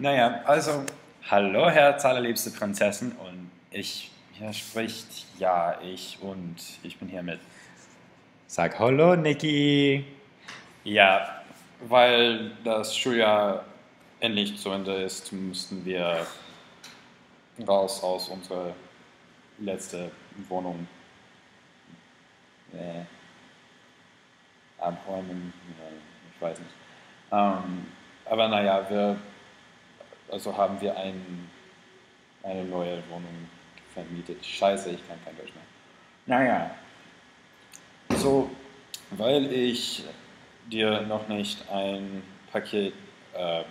Naja, also, hallo, Herz allerliebste Prinzessin. Und ich, hier spricht, ja, ich und ich bin hier mit. Sag Hallo, Niki. Ja, weil das Schuljahr endlich zu Ende ist, mussten wir raus aus unserer letzten Wohnung äh, abräumen. Ja, ich weiß nicht. Ähm, aber naja, wir also haben wir ein, eine neue Wohnung vermietet. Scheiße, ich kann kein Deutsch mehr. Naja, so, weil ich dir noch nicht ein Paket ähm,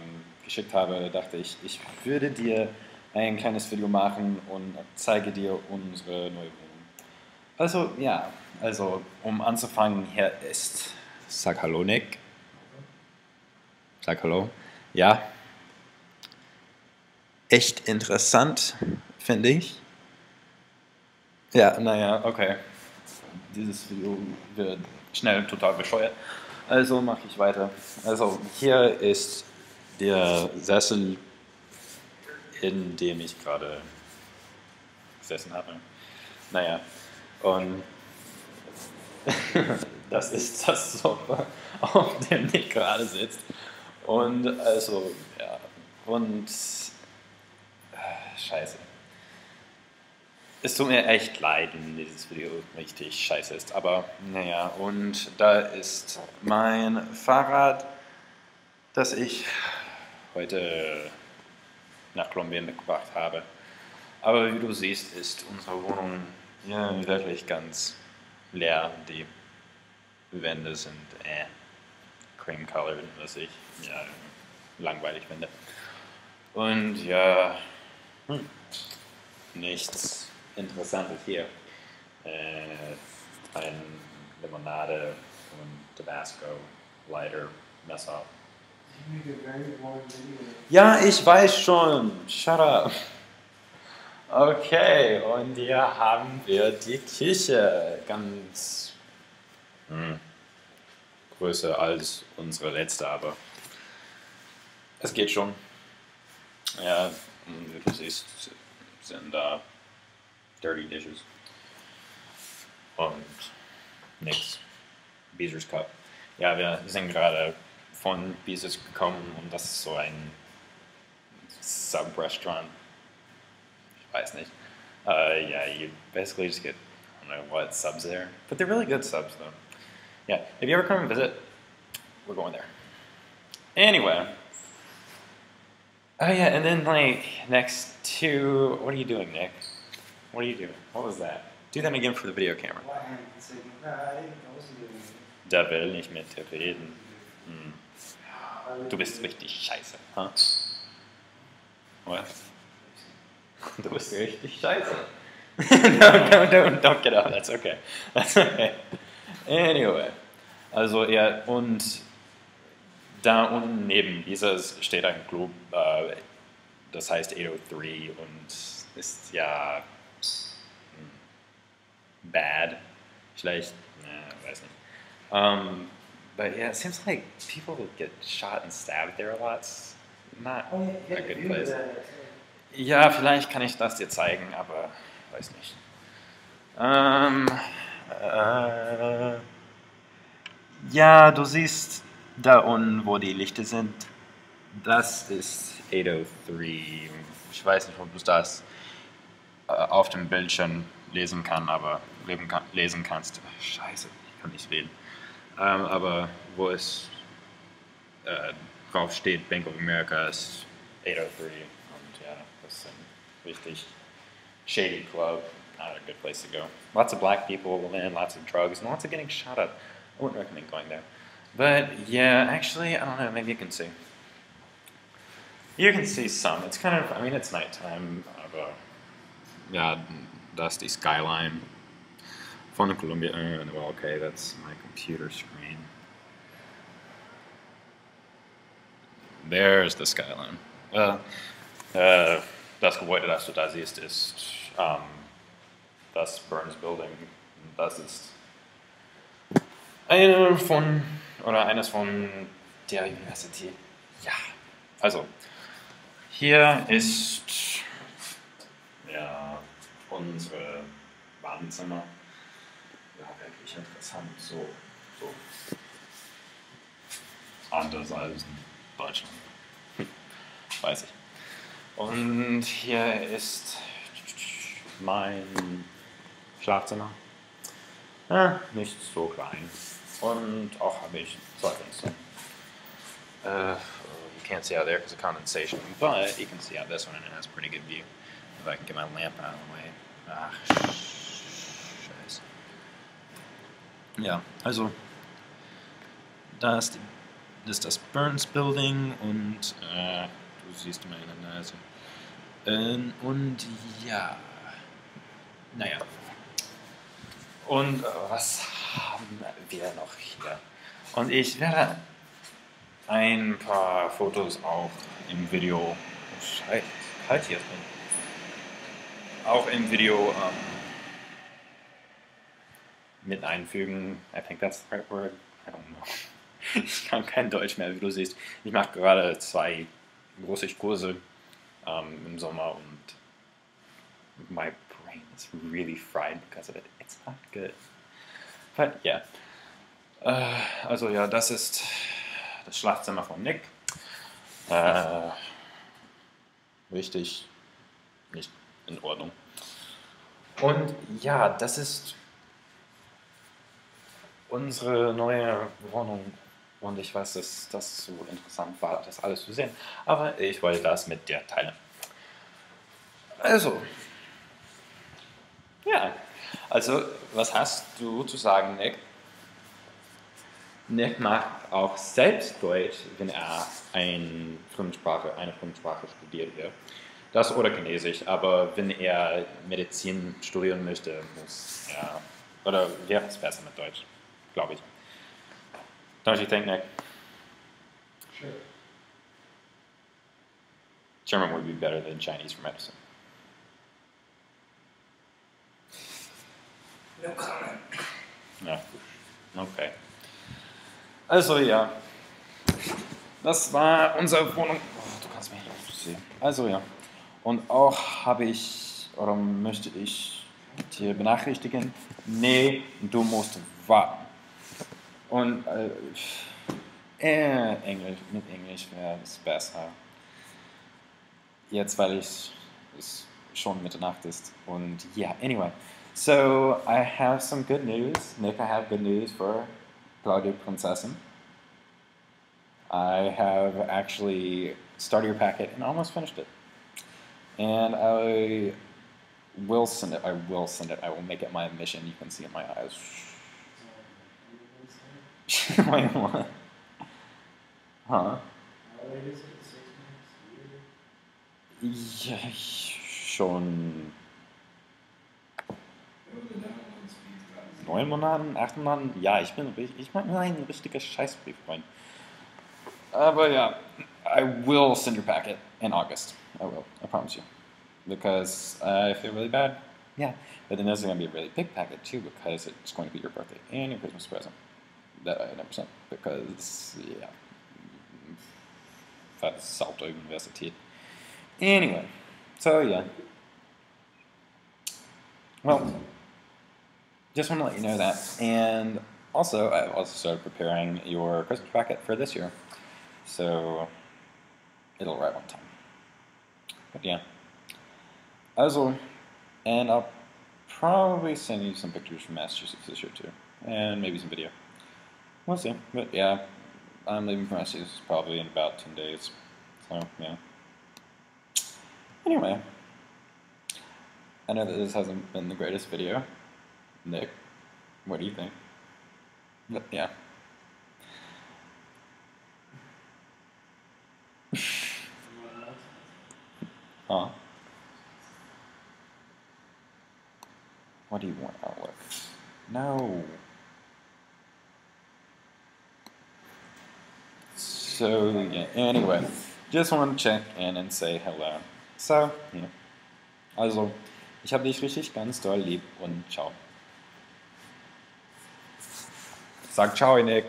geschickt habe, dachte ich, ich würde dir ein kleines Video machen und zeige dir unsere neue Wohnung. Also ja, also um anzufangen, hier ist, sag Hallo Nick. Sag Hallo. Ja, echt interessant, finde ich. Ja, naja, okay. Dieses Video wird schnell total bescheuert. Also mache ich weiter. Also hier ist der Sessel, in dem ich gerade gesessen habe. Naja, und das ist das Sofa, auf dem ich gerade sitzt. Und also, ja, und scheiße. Es tut mir echt leid, wenn dieses Video richtig scheiße ist, aber naja, und da ist mein Fahrrad, das ich heute nach Kolumbien mitgebracht habe. Aber wie du siehst, ist unsere Wohnung ja, wirklich ganz leer. Die Wände sind äh, cream colored, was ich ja, langweilig finde. Und ja, hm. Nichts Interessantes hier. Äh, ein Limonade und Tabasco, Lighter, Messer. Ja, ich weiß schon. Shut up. Okay, und hier haben wir die Küche. Ganz hm, größer als unsere letzte, aber es geht schon. Ja, du siehst, sind Dirty Dishes. Und nix. Beezer's Cup. Ja, wir sind gerade von Beezer's gekommen und das ist so ein Sub-Restaurant. Ich weiß nicht. Uh, yeah, you basically just get, I don't know what subs there, but they're really good subs though. Yeah, if you ever come and visit, we're going there. Anyway, Oh yeah, and then like next to what are you doing, Nick? What are you doing? What was that? Do them again for the video camera. Der will nicht mit dir reden. Hm. Du bist richtig scheiße. Huh? Was? Du bist richtig scheiße. no, no, don't, don't get up. That's okay. That's okay. Anyway. Also ja, und da unten neben dieses steht ein Club, äh, das heißt 803 und ist ja hm, bad, schlecht, äh, weiß nicht. Um, but yeah, it seems like people get shot and stabbed there a lot. Not oh, a good place. Ja, vielleicht kann ich das dir zeigen, aber weiß nicht. Um, äh, ja, du siehst da unten, wo die Lichter sind, das ist 803. Ich weiß nicht, ob du das äh, auf dem Bildschirm lesen kann, aber lesen kannst. Scheiße, ich kann nicht wählen. Ähm, aber wo es äh, drauf steht, Bank of America ist 803. Und ja, das ist ein richtig shady club. Not a good place to go. Lots of black people and lots of drugs and lots of getting shot up. I wouldn't recommend going there. But yeah, actually, I don't know, maybe you can see. You can see some. It's kind of, I mean, it's nighttime, aber that's the skyline von Columbia. Uh, well, okay, that's my computer screen. There's the skyline. Uh, uh, das Gebäude, das du da siehst, ist um, das Burns Building. Das eine von oder eines von der University. Ja, also hier ist ja unsere Badezimmer. Ja, wirklich interessant. So, so. Anders als in Deutschland. Hm, Weiß ich. Und hier ist mein Schlafzimmer. Ja, nicht so klein. Und auch habe ich zwei Fenster. Uh, you can't see out there because of condensation, but you can see out this one and it has a pretty good view. If I can get my lamp out of the way. Ach, scheiße. Ja, also, da ist, die, ist das Burns Building und äh, du siehst meine Nase. Ähm, und ja, naja. Und äh, was haben wir noch hier? Und ich werde ein paar Fotos auch im Video. Scheiße, halt hier drin. Auch im Video ähm, mit einfügen. I think that's the right word. I don't know. Ich kann kein Deutsch mehr, wie du siehst. Ich mache gerade zwei große Kurse ähm, im Sommer und my brain is really fried because of it. It's not good. Yeah. Äh, also ja, das ist das Schlafzimmer von Nick. Äh, richtig nicht in Ordnung. Und ja, das ist unsere neue Wohnung. Und ich weiß, dass das so interessant war, das alles zu sehen. Aber ich wollte das mit dir teilen. Also, ja. Also, was hast du zu sagen, Nick? Nick macht auch selbst Deutsch, wenn er ein Fremdsprache, eine Fremdsprache studiert hier. Das oder Chinesisch, aber wenn er Medizin studieren möchte, muss er, oder wäre es besser mit Deutsch, glaube ich. Don't you think, Nick? Sure. German would be better than Chinese for medicine. No comment. Ja, okay. Also ja, das war unsere Wohnung. Oh, du kannst mich nicht sehen. Also ja, und auch habe ich, oder möchte ich dir benachrichtigen, nee, du musst warten. Und äh, äh, Englisch, mit Englisch wäre es besser. Jetzt, weil es schon Mitternacht ist. Und ja, anyway. So I have some good news. Nick, I have good news for Claudia Prinzessin. I have actually started your packet and almost finished it. And I will send it. I will send it. I will make it my mission. You can see it in my eyes. Wait, what? Huh? Ich schon neun Monaten, acht Monaten. Ja, ich bin, ich bin ein richtiger Scheißbrieffreund. Aber ja, I will send your packet in August. I will. I promise you. Because I feel really bad. Yeah, but then there's going to be a really big packet too because it's going to be your birthday and your Christmas present that I never sent because yeah, versaute Universität. Anyway, so yeah. Well, just want to let you know that. And also, I've also started preparing your Christmas packet for this year. So it'll arrive on time. But yeah. Also, and I'll probably send you some pictures from Massachusetts this year too. And maybe some video. We'll see. But yeah, I'm leaving for Massachusetts probably in about 10 days. So, yeah. Anyway, I know that this hasn't been the greatest video. Nick, what do you think? Yeah. Huh? What do you want, Outlook? No. So, yeah, anyway, just want to check in and say hello. So, yeah. Also, ich habe dich richtig ganz doll lieb und ciao. Sag ciao, Nick.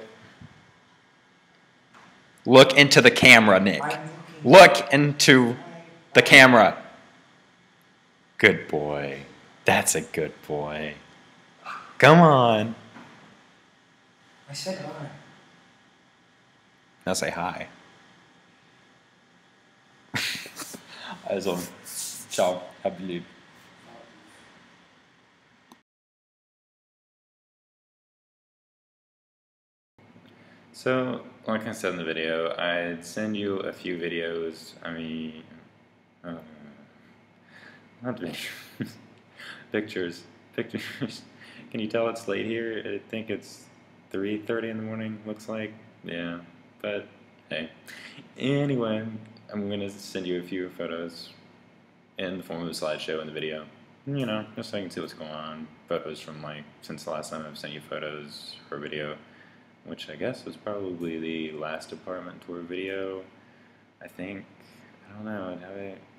Look into the camera, Nick. Look into The camera. Good boy. That's a good boy. Come on. I said hi. Now say hi. also, ciao. Hab lieb. So, like I said in the video, I'd send you a few videos. I mean, uh, not videos, pictures. Pictures. Can you tell it's late here? I think it's 3:30 in the morning. Looks like, yeah. But hey, anyway, I'm gonna send you a few photos in the form of a slideshow in the video. You know, just so you can see what's going on. Photos from like since the last time I've sent you photos or video which I guess was probably the last apartment tour video. I think. I don't know.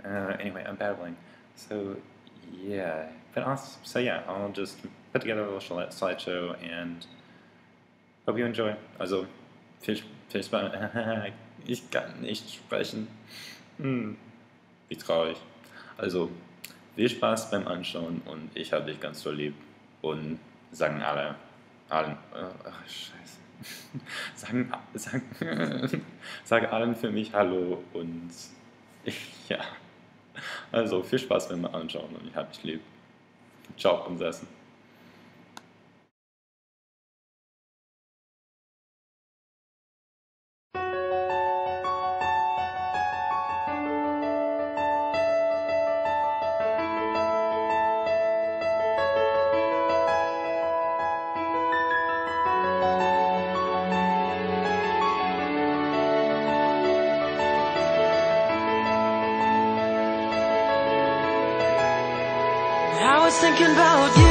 I, uh, anyway, I'm babbling. So yeah, but awesome. So yeah, I'll just put together a little slideshow and hope you enjoy. Also viel, viel Spaß. ich kann nicht sprechen. Hm, wie traurig. Also viel Spaß beim Anschauen und ich habe dich ganz so lieb und sagen alle, allen, ach scheiße. Sagen, sagen, sage allen für mich Hallo und ja. Also viel Spaß beim Anschauen und ich habe dich lieb. Ciao, Prinzessin. I thinking about you,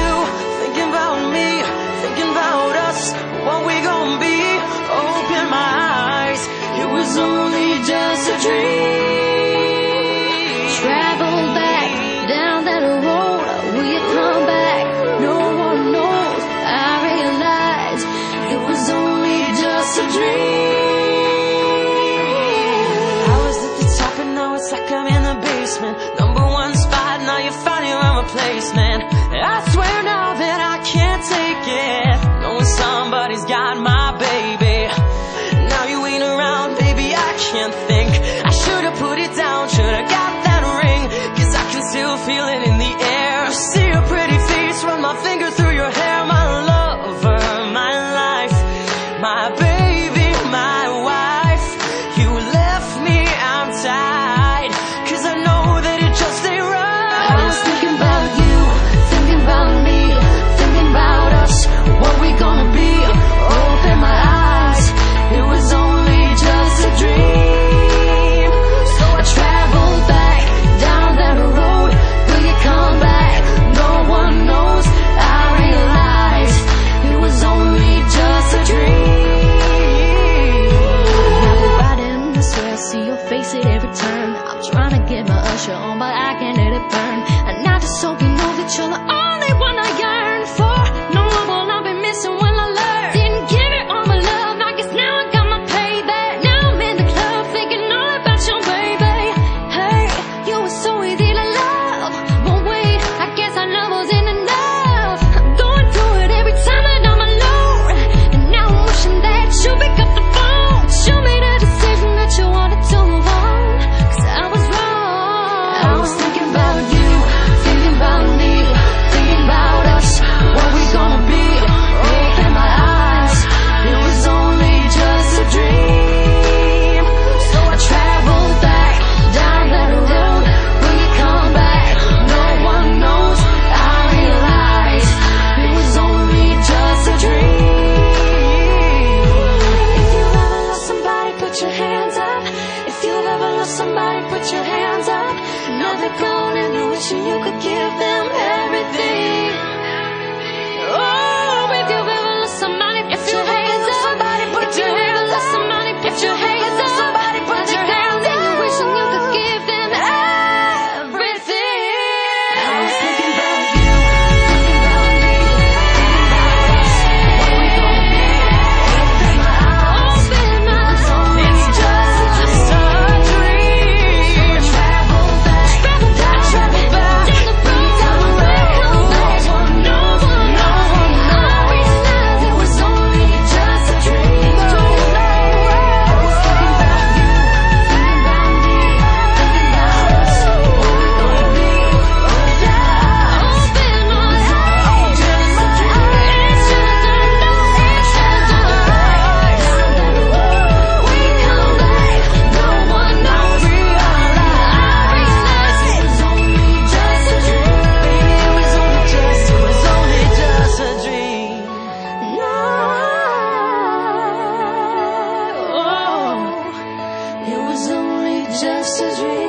It was only just a dream.